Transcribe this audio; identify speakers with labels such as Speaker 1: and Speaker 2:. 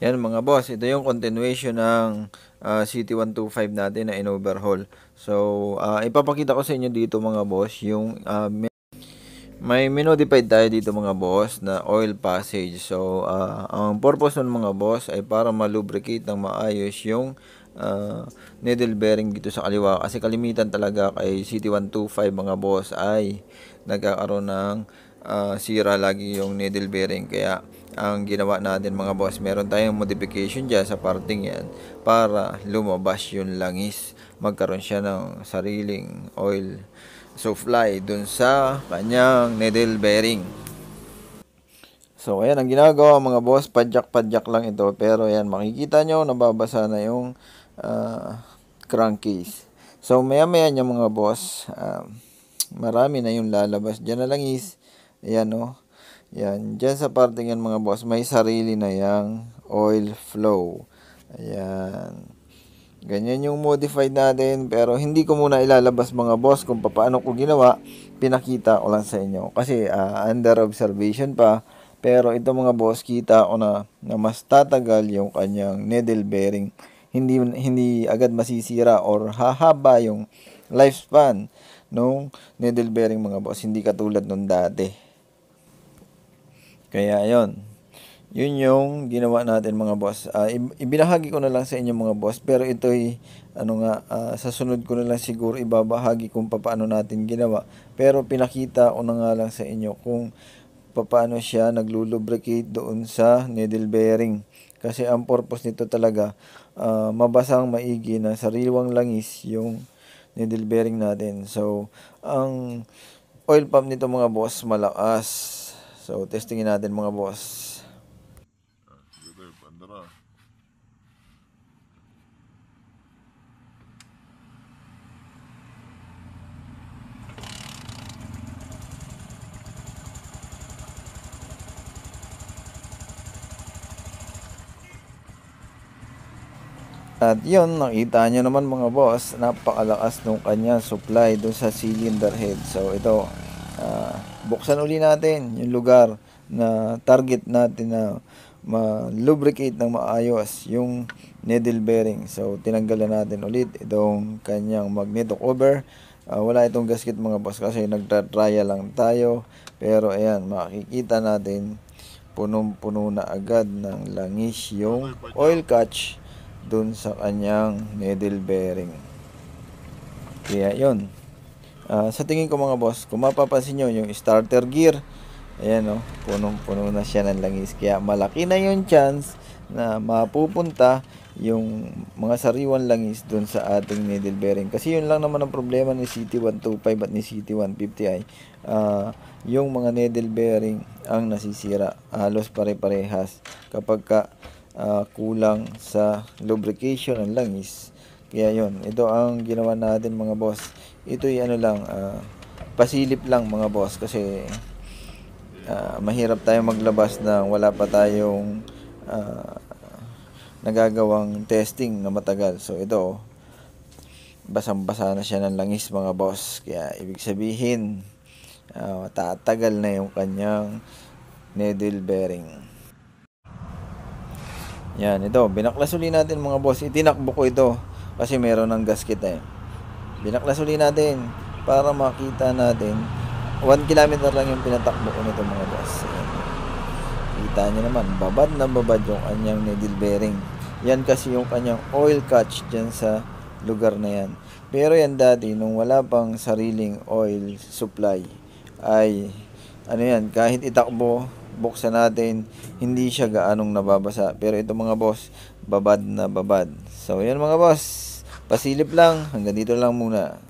Speaker 1: Yan mga boss, ito yung continuation ng uh, CT125 natin na in-overhaul. So, uh, ipapakita ko sa inyo dito mga boss yung uh, may minodified tayo dito mga boss na oil passage. So, uh, ang purpose ng mga boss ay para malubricate ng maayos yung uh, needle bearing dito sa kaliwa. Kasi kalimitan talaga kay CT125 mga boss ay nagkakaroon ng uh, sira lagi yung needle bearing. Kaya, ang ginawa natin mga boss, meron tayong modification dyan sa parting yan para lumabas yung langis. Magkaroon siya ng sariling oil supply dun sa kanyang needle bearing. So, ayan ang ginagawa mga boss, padyak-padyak lang ito. Pero ayan, makikita nyo, nababasa na yung uh, crankcase. So, maya-maya niya mga boss, uh, marami na yung lalabas. Diyan na lang is, ayan o, oh, yan, dyan sa parting yan mga boss, may sarili na yang oil flow. Ayan. Ganyan yung modified natin pero hindi ko muna ilalabas mga boss kung paano ko ginawa. Pinakita ko lang sa inyo kasi uh, under observation pa. Pero ito mga boss kita ko na, na mas tatagal yung kanyang needle bearing. Hindi hindi agad masisira or hahaba yung lifespan nung needle bearing mga boss. Hindi katulad nung dati. Kaya yon yun yung ginawa natin mga boss. Uh, ibinahagi ko na lang sa inyo mga boss, pero ito'y ano nga uh, sa sunod ko na lang siguro ibabahagi kung paano natin ginawa. Pero pinakita ko na nga lang sa inyo kung paano siya naglulubricate doon sa needle bearing. Kasi ang purpose nito talaga uh, mabasang maigi na sariwang langis yung needle bearing natin. So, ang oil pump nito mga boss malakas. So, testingin natin mga boss. At yun, nakita nyo naman mga boss, napakalakas nung kanya supply dun sa cylinder head. So ito, uh, buksan uli natin yung lugar na target natin na ma-lubricate ng maayos yung needle bearing. So tinanggalan natin ulit itong kanyang magneto cover. Uh, wala itong gasket mga boss kasi nagtra-trial lang tayo. Pero ayan, makikita natin punong-puno na agad ng langis yung oil catch dun sa kanyang needle bearing. Kaya yon. Uh, sa tingin ko mga boss, kung mapapansin nyo yung starter gear, ayan o, oh, punong-puno na siya ng langis. Kaya malaki na yung chance na mapupunta yung mga sariwan langis dun sa ating needle bearing. Kasi yun lang naman ang problema ni CT125 at ni CT150i. Uh, ah, yung mga needle bearing ang nasisira. Halos pare-parehas kapag ka uh, kulang sa lubrication ng langis. Kaya yon ito ang ginawa natin mga boss. Ito ay ano lang, uh, pasilip lang mga boss kasi uh, mahirap tayo maglabas na wala pa tayong uh, nagagawang testing na matagal. So ito, basang-basa na siya ng langis mga boss. Kaya ibig sabihin, uh, tatagal na yung kanyang needle bearing. Yan, ito. Binaklas uli natin mga boss. Itinakbo ko ito kasi meron ng gasket eh. Binaklas uli natin para makita natin 1 kilometer lang yung pinatakbo ko nito mga boss. Kita nyo naman, babad na babad yung kanyang needle bearing. Yan kasi yung kanyang oil catch dyan sa lugar na yan. Pero yan dati, nung wala pang sariling oil supply, ay ano yan, kahit itakbo, buksan natin, hindi siya gaanong nababasa. Pero ito mga boss, babad na babad. So, yan mga boss. Pasilip lang. Hanggang dito lang muna.